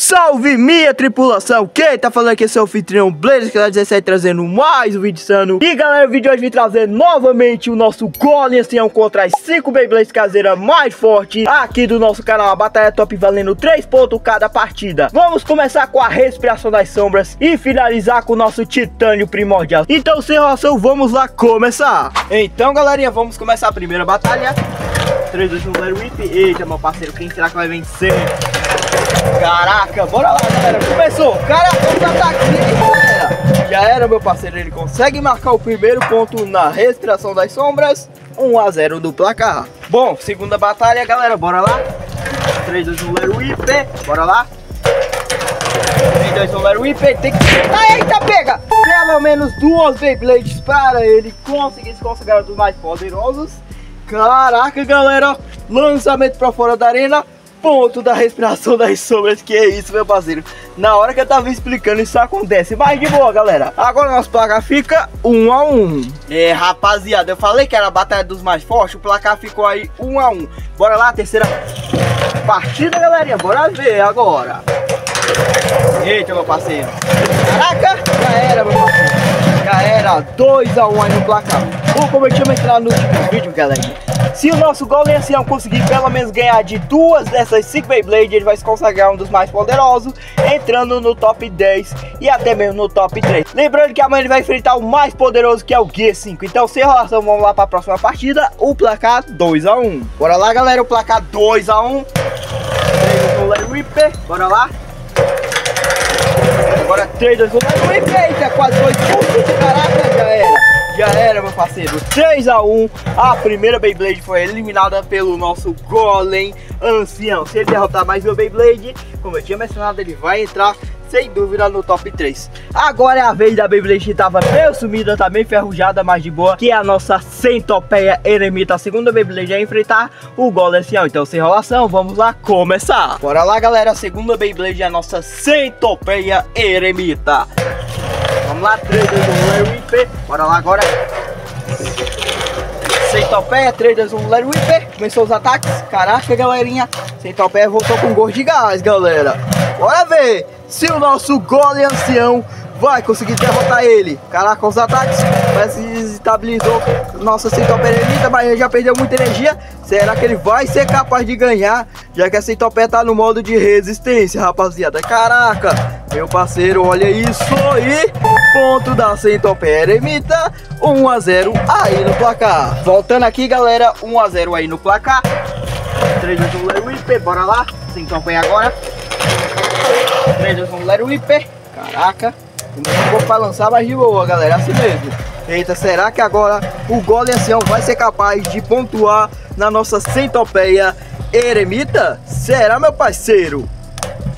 Salve minha tripulação, quem tá falando aqui é seu anfitrião Blazer, que tá 17 trazendo mais um vídeo sano E galera, o vídeo de hoje vem trazer novamente o nosso Golem Ancião contra as 5 Beyblades caseiras mais fortes Aqui do nosso canal, a batalha top valendo 3 pontos cada partida. Vamos começar com a respiração das sombras e finalizar com o nosso titânio primordial. Então sem enrolação, vamos lá começar. Então galerinha, vamos começar a primeira batalha. 3, 2, 1, 0, whip. Eita meu parceiro, quem será que vai vencer? Caraca, bora lá, galera. Começou. Caraca, o ataque galera. Já era, meu parceiro. Ele consegue marcar o primeiro ponto na respiração das sombras. 1 a 0 do placar. Bom, segunda batalha, galera. Bora lá. 3, 2, 1, lero IP. Bora lá. 3, 2, 1, lero IP. Tem que... Ah, eita, pega! Pelo menos duas Beyblades para ele conseguir se consagrar dos mais poderosos. Caraca, galera. Lançamento para fora da arena ponto da respiração das sombras, que é isso, meu parceiro. Na hora que eu tava explicando, isso acontece. Mas de boa, galera. Agora nosso placar fica 1 a 1 É, rapaziada, eu falei que era a batalha dos mais fortes, o placar ficou aí 1 a 1 Bora lá, terceira partida, galerinha. Bora ver agora. Eita, meu parceiro. Caraca, já era, meu parceiro. Era 2 a 1 aí no placar. Como eu tinha mencionado no último vídeo, galera. Se o nosso Golem Ancião conseguir pelo menos ganhar de duas dessas 5 Beyblade, ele vai se consagrar um dos mais poderosos, entrando no top 10 e até mesmo no top 3. Lembrando que amanhã ele vai enfrentar o mais poderoso que é o Gear 5. Então, sem enrolação, vamos lá para a próxima partida, o placar 2x1. Bora lá, galera, o placar 2x1. 3 2 1 Reaper, bora lá. Agora 3, 2, 1, Reaper, eita, quase 2 pontos, caraca, já era. Já era, meu parceiro. 3 a 1 A primeira Beyblade foi eliminada pelo nosso Golem Ancião. Se ele derrotar mais meu Beyblade, como eu tinha mencionado, ele vai entrar sem dúvida no top 3 Agora é a vez da Beyblade que tava meio sumida, tá bem ferrujada, mas de boa Que é a nossa Centopeia Eremita, a segunda Beyblade a enfrentar o Golem Ancião Então sem enrolação, vamos lá começar Bora lá galera, a segunda Beyblade é a nossa Centopeia Eremita Vamos lá, 3, 2, 1, Larry. Bora lá agora. Centopeia, 3, 2, 1, Larry. Começou os ataques. Caraca, galerinha. Centopeia voltou com gosto de gás, galera. Bora ver se o nosso gole ancião vai conseguir derrotar ele. Caraca, os ataques, parece que desestabilizou nossa centopeia mas ele já perdeu muita energia. Será que ele vai ser capaz de ganhar? Já que a centopeia tá no modo de resistência, rapaziada. Caraca, meu parceiro, olha isso aí. Ponto da centopeia eremita, 1 a 0 aí no placar. Voltando aqui, galera, 1 a 0 aí no placar. 3, 2, 1, Lero Whipper, bora lá. Centopeia agora. 3, 2, 1, Lero Whipper. Caraca. Não vou para lançar, mas de boa, galera, assim mesmo. Eita, será que agora o Golem Ancião vai ser capaz de pontuar na nossa centopeia eremita? Será, meu parceiro?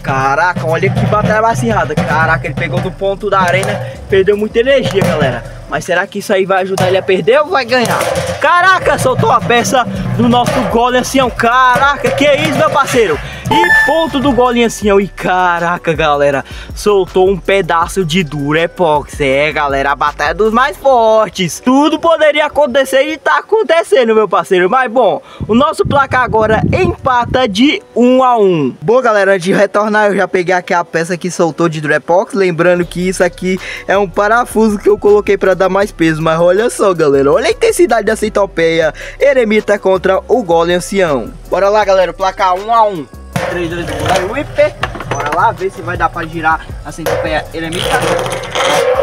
Caraca, olha que batalha acirrada. Caraca, ele pegou do ponto da arena, perdeu muita energia, galera. Mas será que isso aí vai ajudar ele a perder ou vai ganhar? Caraca, soltou a peça do nosso Golem Ancião. Caraca, que isso, meu parceiro? E ponto do golinho assim, ó. E caraca, galera. Soltou um pedaço de Durepox. É, galera, a batalha dos mais fortes. Tudo poderia acontecer e tá acontecendo, meu parceiro. Mas bom, o nosso placar agora empata de 1 a 1. Bom, galera, antes de retornar, eu já peguei aqui a peça que soltou de Durepox. Lembrando que isso aqui é um parafuso que eu coloquei para dar mais peso. Mas olha só, galera. Olha a intensidade da centopeia eremita contra o golem ancião. Bora lá, galera. Placar 1 a 1. 3, 2, 1, vai whip. Bora lá ver se vai dar pra girar a centopeia eremita.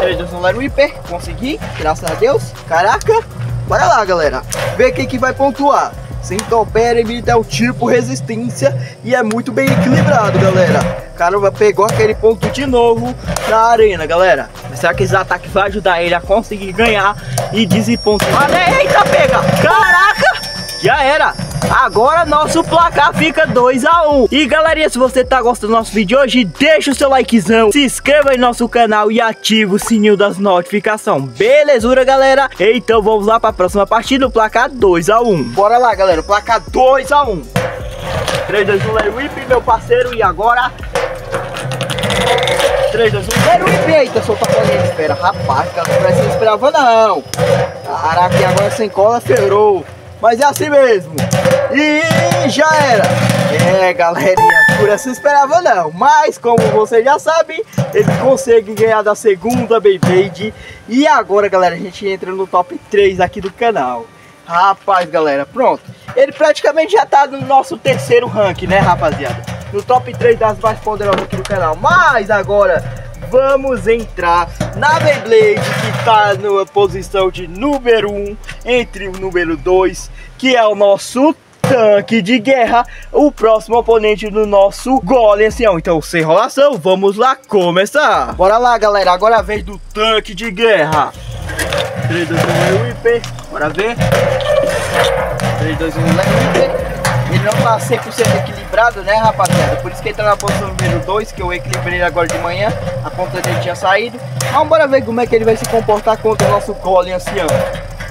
3, 2, 1, lero whip. Consegui, graças a Deus. Caraca. Bora lá, galera. Ver quem que vai pontuar. Centopeia eremita é o tipo resistência e é muito bem equilibrado, galera. Caramba, pegou aquele ponto de novo na arena, galera. Será que esse ataque vai ajudar ele a conseguir ganhar e desempontar? Eita, pega! Caraca! Já era! Agora nosso placar fica 2 a 1 E galerinha, se você tá gostando do nosso vídeo hoje Deixa o seu likezão, se inscreva em nosso canal E ativa o sininho das notificações. Belezura galera? Então vamos lá para a próxima partida O placar 2 a 1 Bora lá galera, placar 2 a 1 3, 2, 1, Larry Whip, meu parceiro E agora? 3, 2, 1, Larry Whip. Eita, solta a bolinha espera Rapaz, cara, não precisa esperava não. Caraca, e agora sem cola ferrou mas é assim mesmo. E já era. É, galerinha, por essa esperava não. Mas, como você já sabe, ele consegue ganhar da segunda Beyblade. E agora, galera, a gente entra no top 3 aqui do canal. Rapaz, galera, pronto. Ele praticamente já tá no nosso terceiro rank, né, rapaziada? No top 3 das mais poderosas aqui do canal. Mas agora vamos entrar na Beyblade que tá na posição de número 1 entre o número 2, que é o nosso tanque de guerra, o próximo oponente do nosso Golem Ancião. Então, sem enrolação, vamos lá começar. Bora lá, galera. Agora é a vez do tanque de guerra. 3, 2, 1, leva IP. Bora ver. 3, 2, 1, leva IP. Ele não tá 100% equilibrado, né, rapaziada? Por isso que ele tá na posição número 2, que eu equilibrei agora de manhã. A ponta dele tinha saído. Vamos bora ver como é que ele vai se comportar contra o nosso Golem Ancião.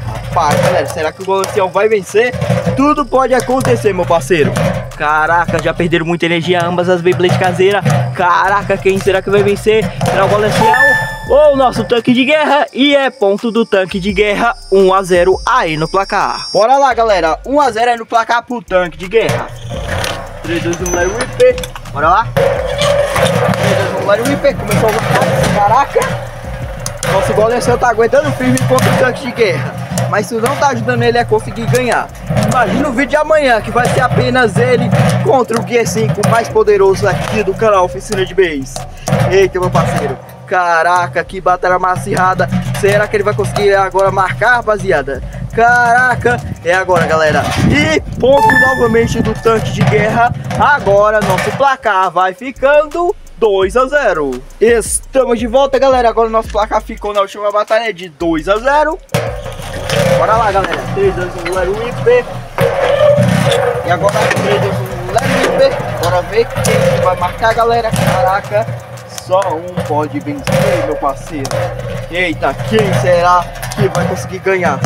Rapaz, galera, será que o Golem Ancião vai vencer? Tudo pode acontecer, meu parceiro. Caraca, já perderam muita energia ambas as Beyblade caseiras. Caraca, quem será que vai vencer? Será o Golem Ancião? Ou o nosso tanque de guerra e é ponto do tanque de guerra 1 a 0 aí no placar. Bora lá, galera. 1 a 0 aí no placar pro tanque de guerra. 3 2 1 Larry Whipper. Bora lá. 3 2 1 Larry Whipper. Começou o ataque. Caraca. Nosso golem seu tá aguentando firme contra o tanque de guerra. Mas isso não tá ajudando ele a conseguir ganhar. Imagina o vídeo de amanhã, que vai ser apenas ele contra o Gear 5 mais poderoso aqui do canal Oficina de Base. Eita, meu parceiro. Caraca, que batalha macirrada. Será que ele vai conseguir agora marcar, rapaziada? Caraca, é agora, galera. E ponto novamente do tanque de guerra. Agora nosso placar vai ficando 2 a 0. Estamos de volta, galera. Agora nosso placar ficou na última batalha de 2 a 0. Bora lá, galera. 3, 2, 1, 0, IP. E agora 3, 2, 1, 0, IP. Bora ver quem vai marcar, galera. Caraca. Só um pode vencer, meu parceiro. Eita, quem será que vai conseguir ganhar?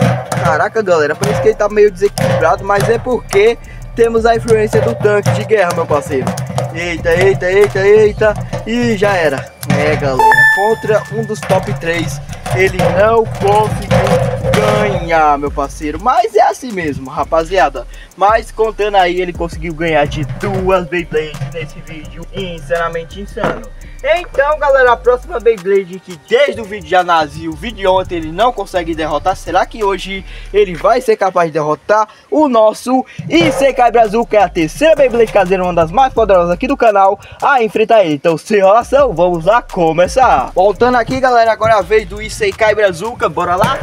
Caraca, galera, parece que ele tá meio desequilibrado, mas é porque temos a influência do tanque de guerra, meu parceiro. Eita, eita, eita, eita. E já era. É, galera, contra um dos top 3, ele não conseguiu ganhar, meu parceiro. Mas é assim mesmo, rapaziada. Mas contando aí, ele conseguiu ganhar de duas Beyblades nesse vídeo. Insanamente insano. Então, galera, a próxima Beyblade que desde o vídeo de Anazi, o vídeo de ontem ele não consegue derrotar, será que hoje ele vai ser capaz de derrotar o nosso Isekai Brasil, que é a terceira Beyblade caseira, uma das mais poderosas aqui do canal, a enfrentar ele. Então, sem enrolação, vamos lá começar. Voltando aqui, galera, agora é a vez do Isekai Brazuca, bora lá?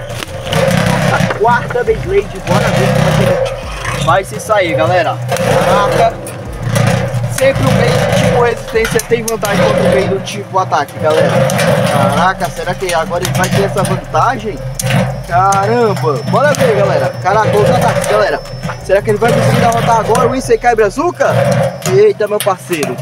Nossa quarta Beyblade, bora ver como é que vai se sair, galera. Caraca sempre o meio tipo resistência tem vantagem contra o meio do tipo ataque, galera. Caraca, será que agora ele vai ter essa vantagem? Caramba, bora ver, galera. Caraca, os ataques, galera. Será que ele vai conseguir derrotar agora o Isekai Brazuca? Eita, meu parceiro.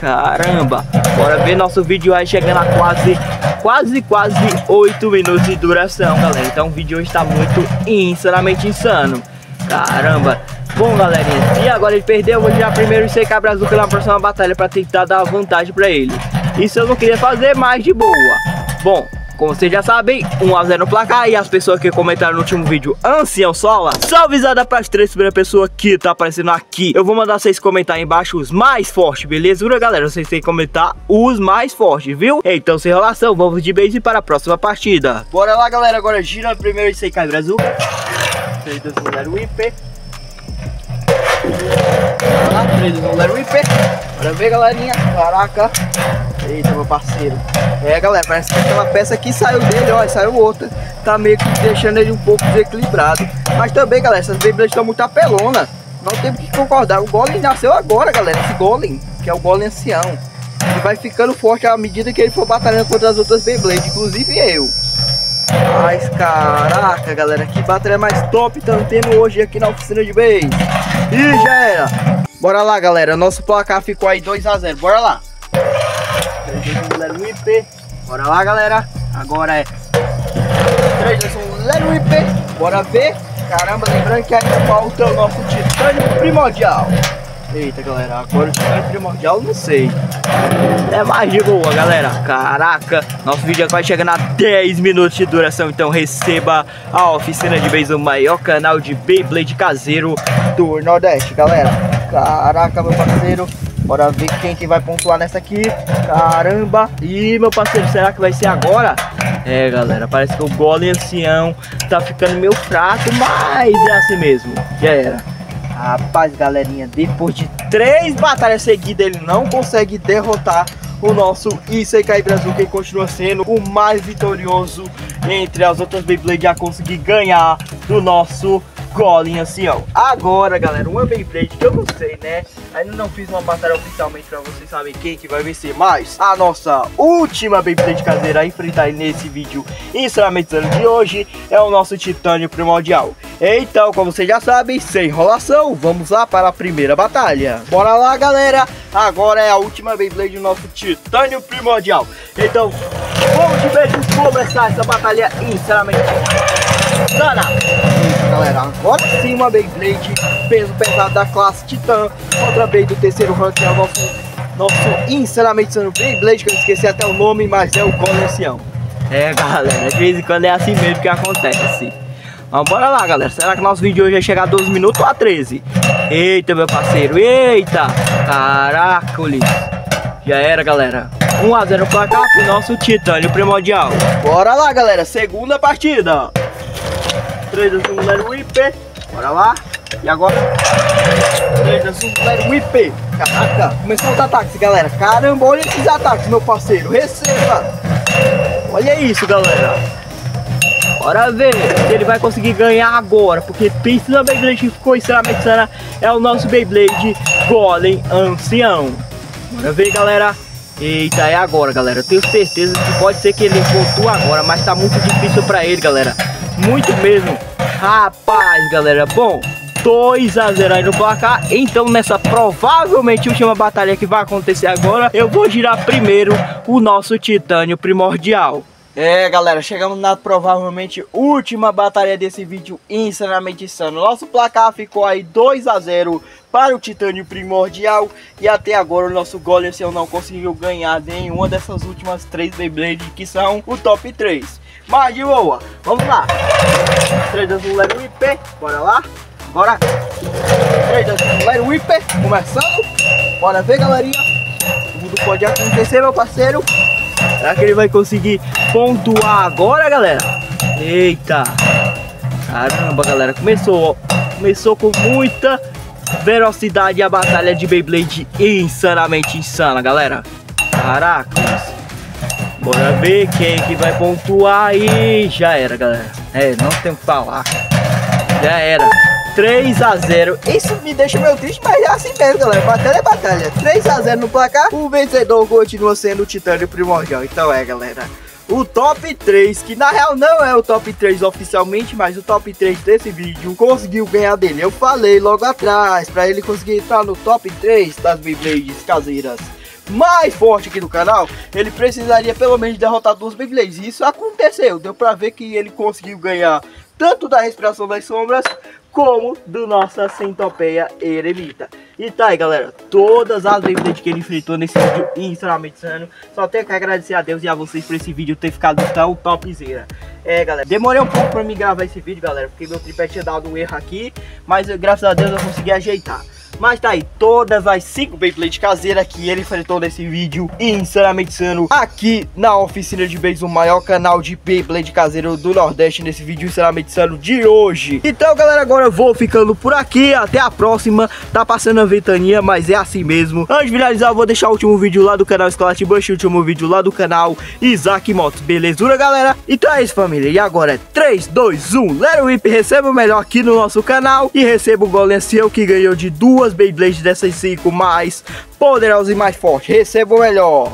Caramba, bora ver nosso vídeo aí chegando a quase, quase, quase 8 minutos de duração, galera. Então o vídeo hoje está muito insanamente insano. Caramba, Bom, galerinha, e agora ele perdeu, eu vou tirar primeiro o Seika Brasil pela próxima batalha para tentar dar vantagem para ele. Isso eu não queria fazer, mas de boa. Bom, como vocês já sabem, 1x0 no placar e as pessoas que comentaram no último vídeo Ancião Sola, salvezada para as três primeiras pessoas que tá aparecendo aqui. Eu vou mandar vocês comentar embaixo os mais fortes, beleza? galera? Vocês têm que comentar os mais fortes, viu? Então, sem enrolação, vamos de base para a próxima partida. Bora lá, galera. Agora gira primeiro esse aí, Brasil. 3, 2, 1, 0, IP. Lá, 3, 2, 1, Lero IP. Bora ver, galerinha. Caraca. Eita, meu parceiro. É, galera, parece que aquela peça aqui saiu dele, ó, saiu outra. Tá meio que deixando ele um pouco desequilibrado. Mas também, galera, essas Beyblades estão muito apelona. Não temos que concordar. O Golem nasceu agora, galera. Esse Golem, que é o Golem ancião. Ele vai ficando forte à medida que ele for batalhando contra as outras Beyblades, inclusive eu. Mas caraca, galera, que batalha mais top estamos tendo hoje aqui na oficina de base. E já era. Bora lá, galera. Nosso placar ficou aí 2x0. Bora lá. Bora lá, galera. Agora é 3, 2, 1, Lero IP. Bora ver. Caramba, lembrando que ainda falta o nosso titânio primordial. Eita, galera, agora o titânio primordial, não sei. É mais de boa, galera. Caraca, nosso vídeo vai chegando a 10 minutos de duração, então receba a oficina de vez o maior canal de Beyblade caseiro do Nordeste, galera. Caraca, meu parceiro, Bora ver quem que vai pontuar nessa aqui. Caramba. Ih, meu parceiro, será que vai ser agora? É, galera, parece que o golem ancião tá ficando meio fraco, mas é assim mesmo. Já era. Rapaz, galerinha, depois de três batalhas seguidas, ele não consegue derrotar o nosso Isekai Brasil, que continua sendo o mais vitorioso entre as outras Beyblade a conseguir ganhar do nosso Golem assim, ó. Agora, galera, uma Beyblade que eu não sei, né? Ainda não fiz uma batalha oficialmente pra vocês saberem quem que vai vencer. Mas a nossa última Beyblade caseira a enfrentar nesse vídeo encerramento de hoje é o nosso Titânio Primordial. Então, como vocês já sabem, sem enrolação, vamos lá para a primeira batalha. Bora lá, galera. Agora é a última Beyblade do nosso Titânio Primordial. Então, vamos de vez começar essa batalha encerramento insana. Galera, agora sim uma Beyblade peso pesado da classe Titã. Outra vez do terceiro ranking é o nosso, nosso insanamente insano Beyblade, que eu esqueci até o nome, mas é o Colencião. É, galera, de vez em quando é assim mesmo que acontece. Vamos bora lá, galera. Será que nosso vídeo hoje vai chegar a 12 minutos ou a 13? Eita, meu parceiro. Eita. Caraca, Ulisses. Já era, galera. 1x0 placar pro nosso Titânio Primordial. Bora lá, galera. Segunda partida. 3, 2, 1, 0, IP. Bora lá. E agora? 3, 2, 1, 0, IP. Caraca, começou os ataques, galera. Caramba, olha esses ataques, meu parceiro. Receba. Olha isso, galera. Bora ver se ele vai conseguir ganhar agora. Porque pense na Beyblade que ficou extremamente sana. É o nosso Beyblade Golem Ancião. Bora ver, galera. Eita, é agora, galera. Eu tenho certeza que pode ser que ele pontua agora. Mas tá muito difícil pra ele, galera. Muito mesmo. Rapaz, galera. Bom, 2 a 0 aí no placar. Então, nessa provavelmente última batalha que vai acontecer agora, eu vou girar primeiro o nosso titânio primordial. É, galera, chegamos na provavelmente última batalha desse vídeo insanamente insano. Nosso placar ficou aí 2 a 0 para o Titânio Primordial. E até agora o nosso Golem não conseguiu ganhar nenhuma dessas últimas três Beyblade que são o top 3. Mas de boa, vamos lá. 3, 2, 1, leva o IP, bora lá. Bora. 3, 2, 1, leva o IP, começando. Bora ver, galerinha. Tudo pode acontecer, meu parceiro. Será que ele vai conseguir pontuar agora, galera? Eita. Caramba, galera. Começou, Começou com muita velocidade a batalha de Beyblade insanamente insana, galera. Caraca. Bora ver quem que vai pontuar e já era, galera. É, não tem o que falar. Já era. 3 a 0 Isso me deixa meio triste, mas é assim mesmo, galera. Batalha é batalha. 3 a 0 no placar. O vencedor continua sendo o Titânio Primordial. Então é, galera. O top 3, que na real não é o top 3 oficialmente, mas o top 3 desse vídeo conseguiu ganhar dele. Eu falei logo atrás, para ele conseguir entrar no top 3 das Beyblades caseiras mais forte aqui do canal, ele precisaria pelo menos derrotar duas Beyblades. E isso aconteceu, deu pra ver que ele conseguiu ganhar tanto da Respiração das Sombras, como do nossa Centopeia Eremita. E tá aí, galera, todas as Beyblades que ele enfrentou nesse vídeo extremamente insano. Só tenho que agradecer a Deus e a vocês por esse vídeo ter ficado tão topzera. É, galera, demorei um pouco pra me gravar esse vídeo, galera, porque meu tripé tinha dado um erro aqui, mas graças a Deus eu consegui ajeitar. Mas tá aí, todas as 5 Beyblade caseiras que ele enfrentou nesse vídeo insanamente insano aqui na oficina de Beyblade, o maior canal de Beyblade caseiro do Nordeste nesse vídeo insanamente insano de hoje. Então galera, agora eu vou ficando por aqui, até a próxima, tá passando a ventania, mas é assim mesmo. Antes de finalizar, eu vou deixar o último vídeo lá do canal Scolat Bush, o último vídeo lá do canal Isaac Motos, belezura galera? Então é isso família, e agora é 3, 2, 1, Lero Whip, receba o melhor aqui no nosso canal e receba o Golem que ganhou de duas duas Beyblades dessas cinco mais poderosas e mais fortes. Receba o melhor.